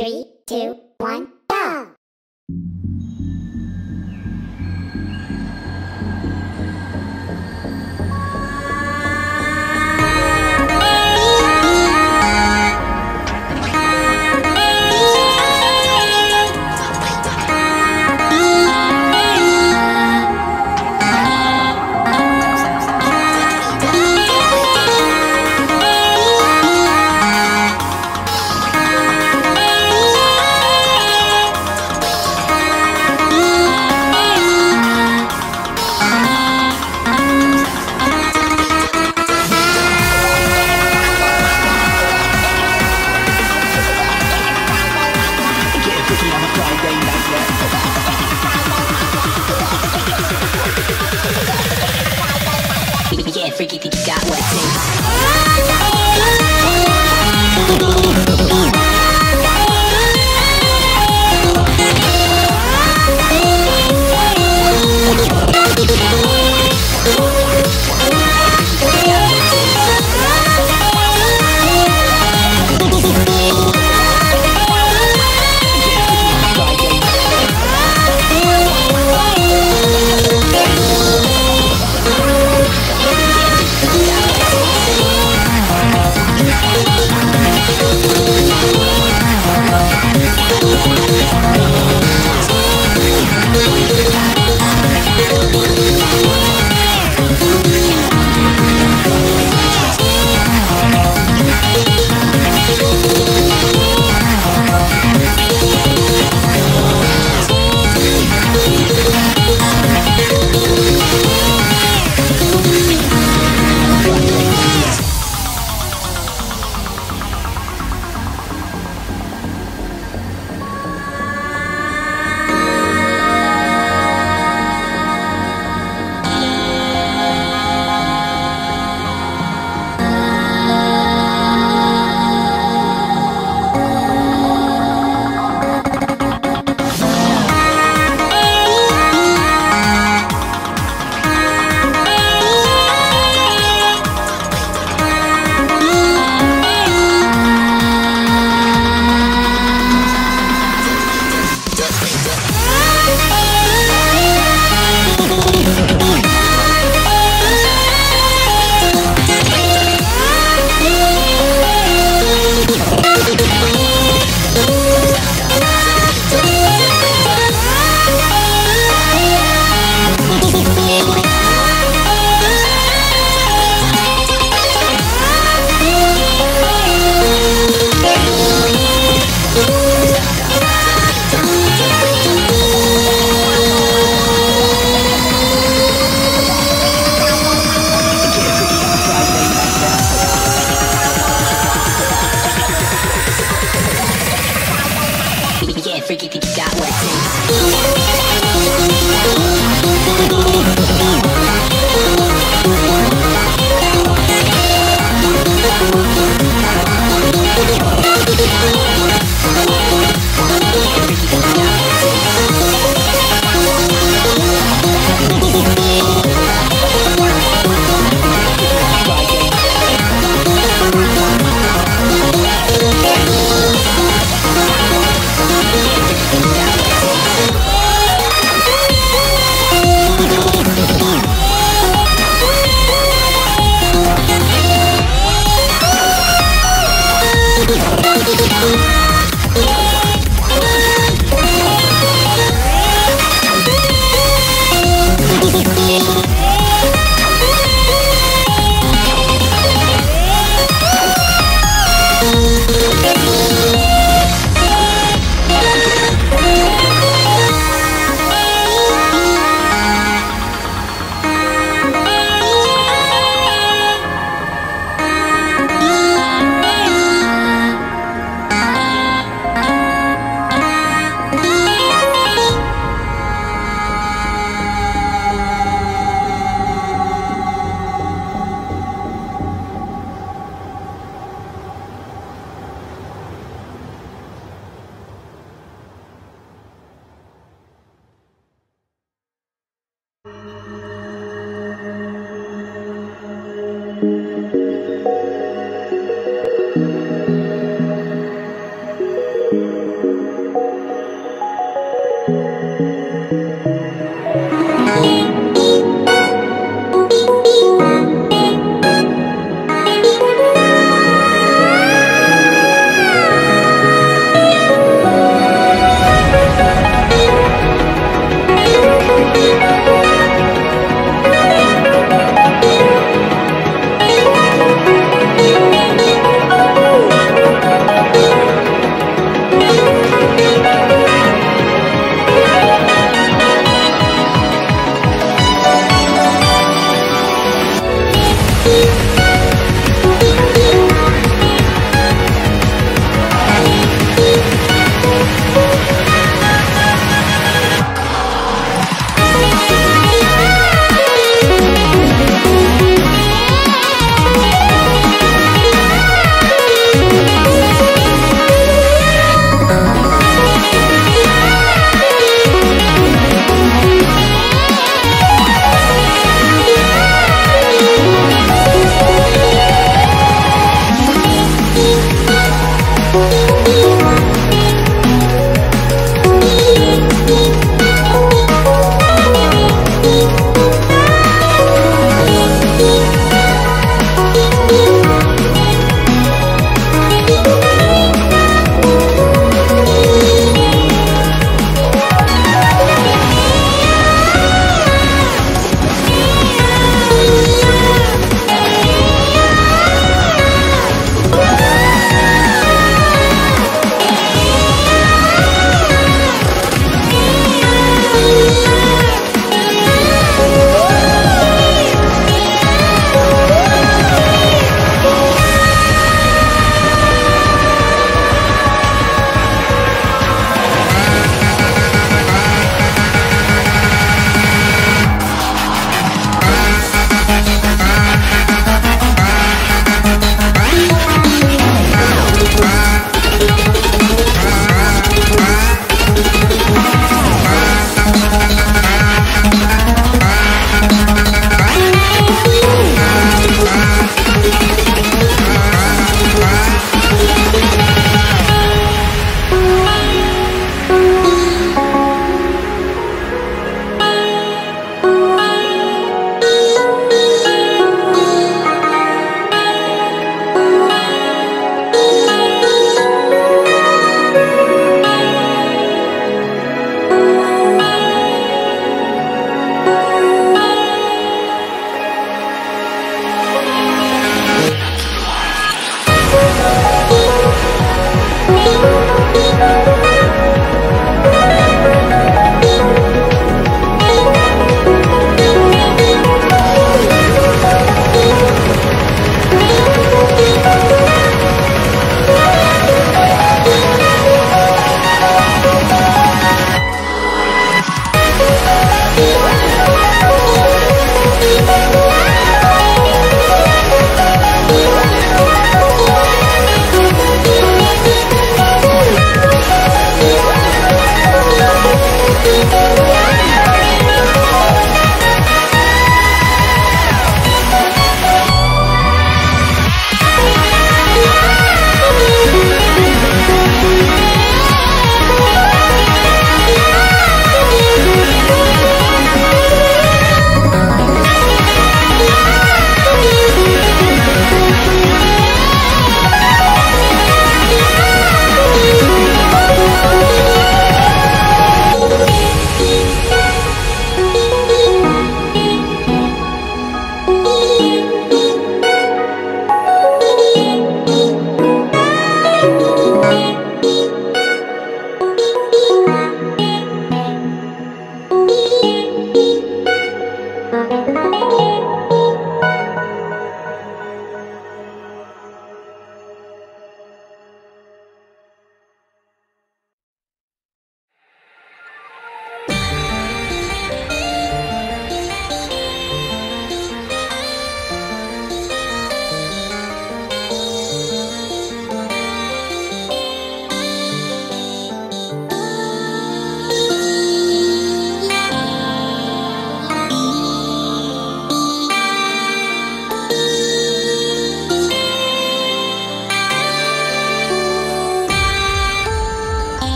Three, two, one,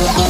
Bye.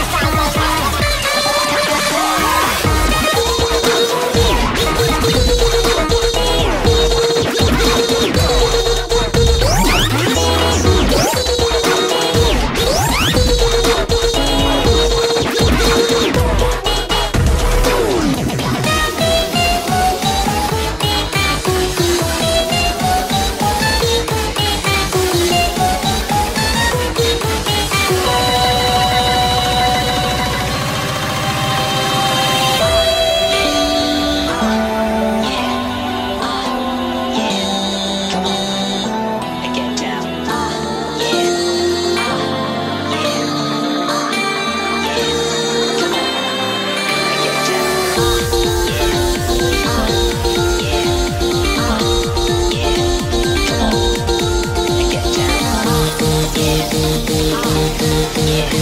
Down.